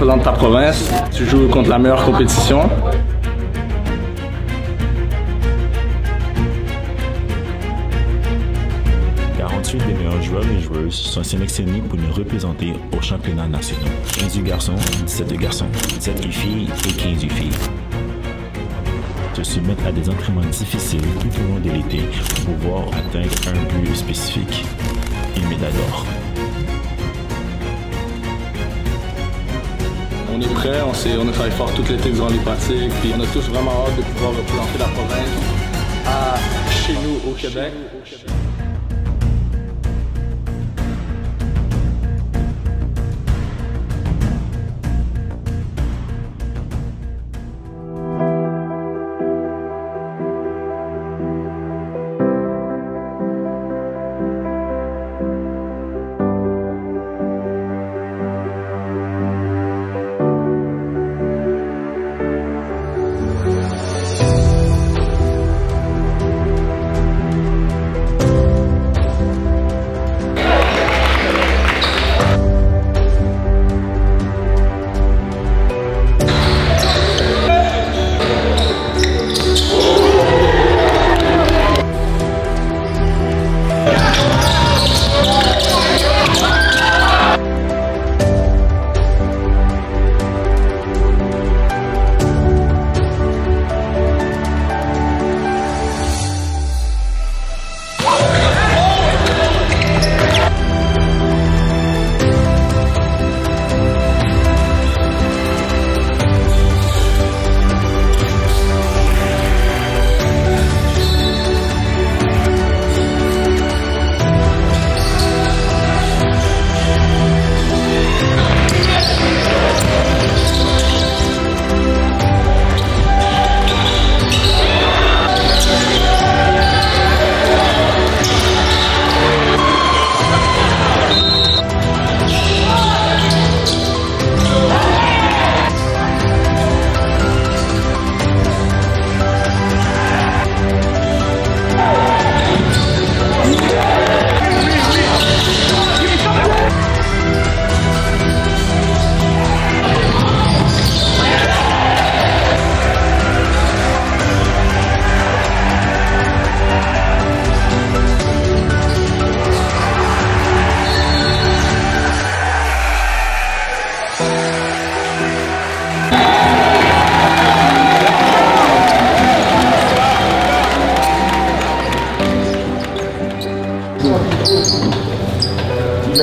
représentes ta province, tu joues contre la meilleure compétition. des meilleurs joueurs et joueuses sont sélectionnés pour nous représenter au championnat national. 15 garçons, 17 garçons, 7 filles et 15 filles. Se soumettre à des entraînements difficiles tout au long de l'été pour pouvoir atteindre un but spécifique, une médaille d'or. On est prêt, on, on a travaillé fort tout l'été durant les pratiques, puis on a tous vraiment hâte de pouvoir représenter la province à, chez nous au Québec.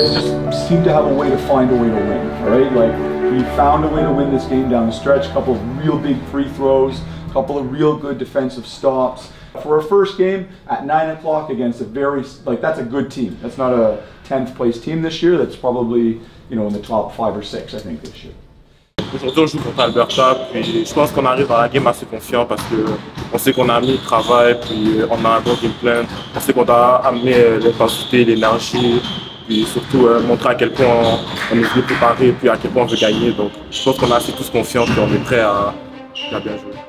Seem to have a way to find a way to win, all right? Like, he found a way to win this game down the stretch, a couple of real big free throws, a couple of real good defensive stops. For a first game at 9 o'clock against a very, like, that's a good team. That's not a 10th place team this year. That's probably, you know, in the top 5 or 6, I think, this year. Aujourd'hui, on joue contre Alberta, puis je pense qu'on arrive à la game assez confiant parce que on sait qu'on a mis le travail, puis on a un bon game plan. On sait qu'on doit amener l'intensité, l'énergie, puis surtout euh, montrer à quel point on, est venu préparer et puis à quel point on veut gagner. Donc je pense qu'on a assez tous confiance et on est prêt à, à bien jouer.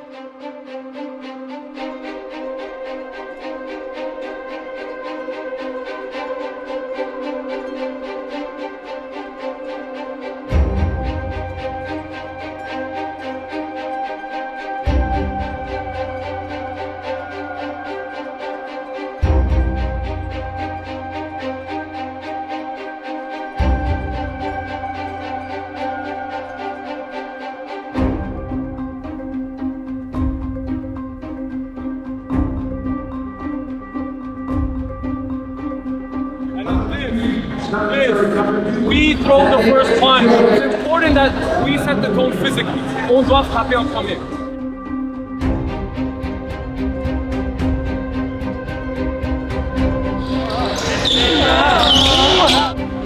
We throw the first punch. It's important that we set the tone physically. On doit frapper en premier.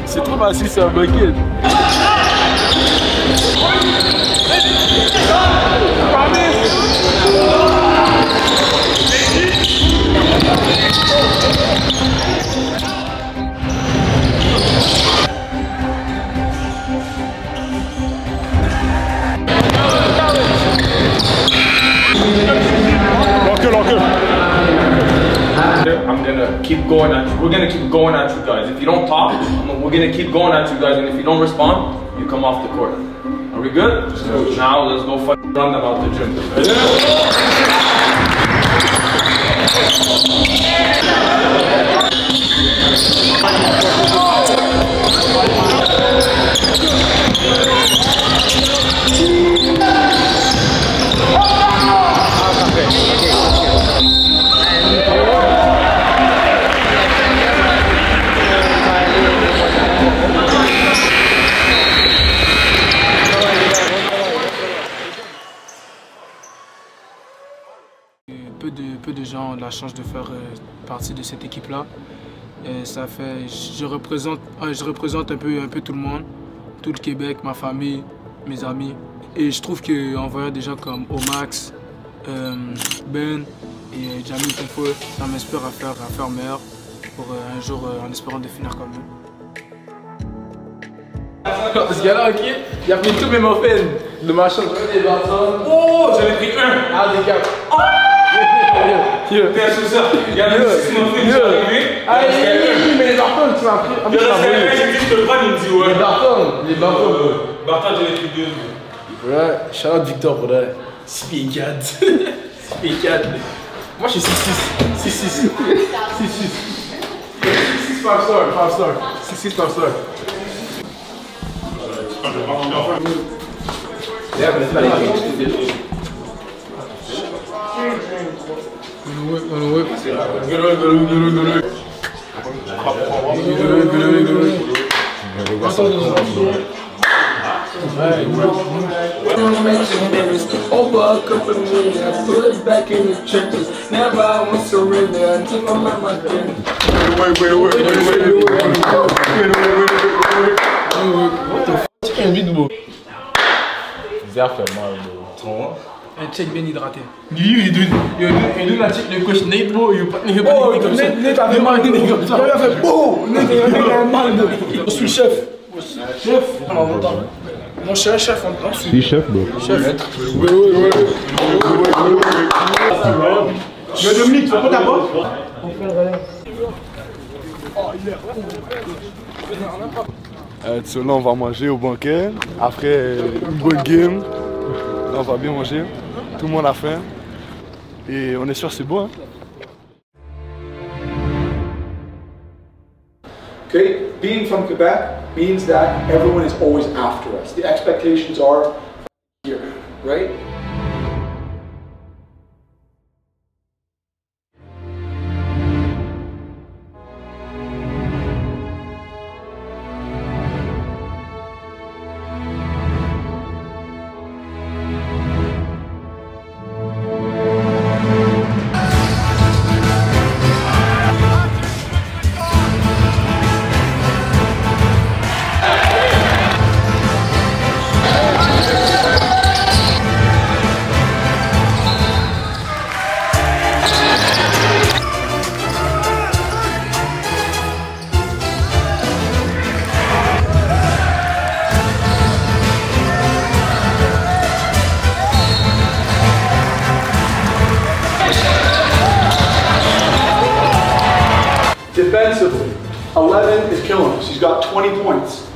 C'est trop facile, c'est un gonna keep going at you guys. And if you don't respond, you come off the court. Are we good? Now let's go fuck run about the gym. Peu ont la chance de faire euh, partie de cette équipe-là. Et ça fait, je représente, je représente un peu, un peu tout le monde, tout le Québec, ma famille, mes amis. Et je trouve qu'en voyant des gens comme Omax, euh, Ben et Jamil Tefo, ça m'inspire à faire, à faire meilleur pour euh, un jour, en espérant de finir comme eux. Ce gars-là, ok, il a pris tous mes muffins de ma chambre. Des bâtons. Oh, j'en ai pris un! Ah, des gars. T'es Père Sousa, il y a six. Ah oui, mais les Barton, tu m'as pris. Ah, il dit je il ouais. Les Barton, les Barton. Barton, j'ai. Ouais, shout Victor, pour Moi, je suis 6 6. 6 6. 6 6. 6 6 par star, par star. 6 6 par star. Over a couple million, put it back in the trenches. Never I won't surrender until I'm at my end. and check bien hydraté. You you do you do le coach Nate bro pas comme Il a fait. Je suis chef. Chef. Alors longtemps. Non, je suis un chef en. Je suis chef bro. Oui oui oui. Dominique, tu vas pas d'abord On fait le relais. Eh, on va manger au banquet. Après, une bonne game. On va bien manger. Tout le monde a faim. Et on est sûr que c'est bon. Hein? Being from Quebec means that everyone is always after us. The expectations are here, right? 20 points.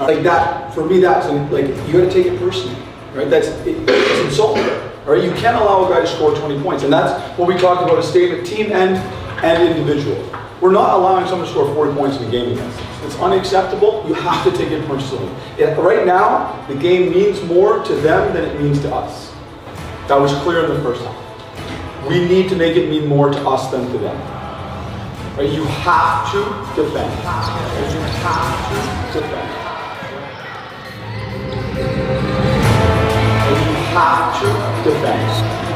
Like that, for me, that's like, you gotta take it personally, right? That's, it, it's insulting, right? You can't allow a guy to score 20 points. And that's what we talked about, a statement, team and, and individual. We're not allowing someone to score 40 points in a game against us. It's unacceptable. You have to take it personally. It- right now, the game means more to them than it means to us. That was clear in the first half. We need to make it mean more to us than to them. Right? You have to defend. You have to defend. You have to defend.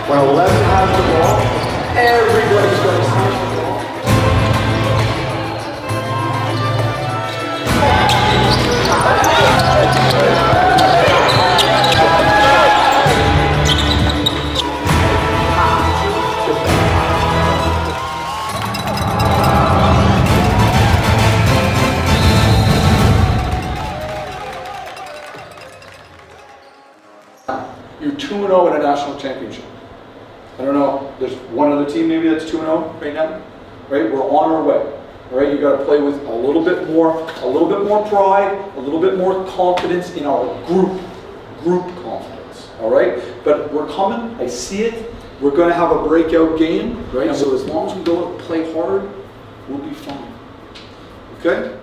When 11 has the ball, everybody's going to smash the ball. You're 2 0 in a national championship. I don't know, there's one other team maybe that's 2 0 right now, right? We're on our way, all right? You got to play with a little bit more, a little bit more pride, a little bit more confidence in our group. group confidence. All right, but we're coming. I see it. We're going to have a breakout game, right? So as long as we go and play hard, we'll be fine. Okay.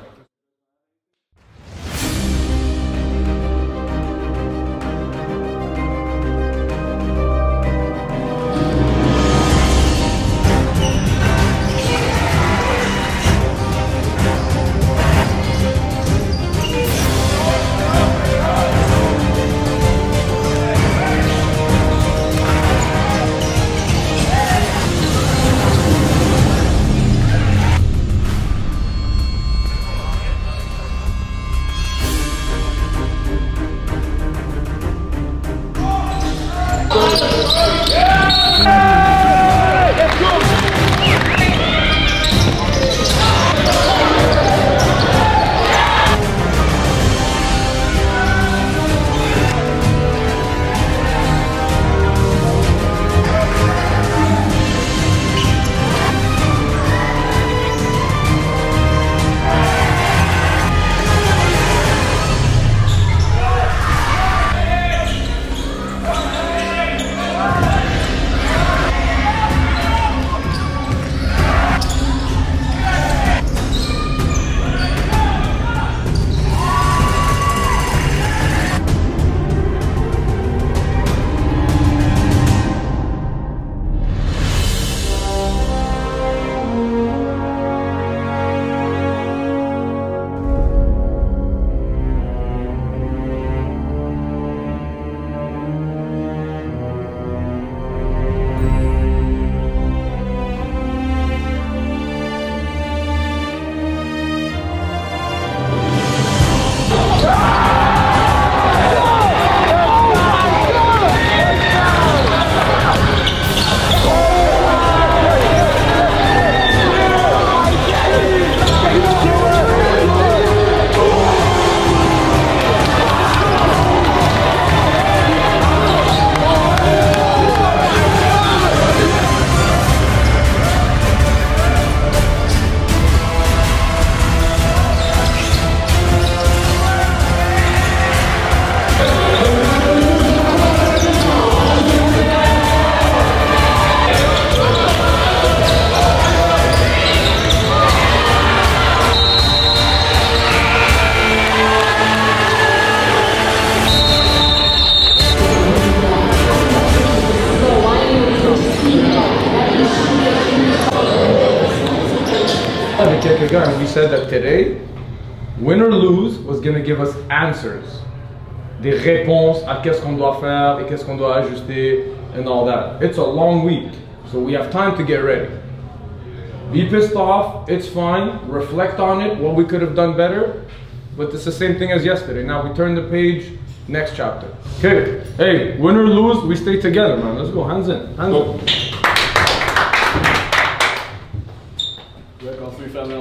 Said that today, win or lose was going to give us answers. Des réponses à qu'est-ce qu'on doit faire et qu'est-ce qu'on doit ajuster and all that. It's a long week, so we have time to get ready. Be pissed off, it's fine. Reflect on it, what we could have done better. But it's the same thing as yesterday. Now we turn the page, next chapter. Okay, hey, win or lose, we stay together, man. Let's go, hands in, hands up. Back on three, family on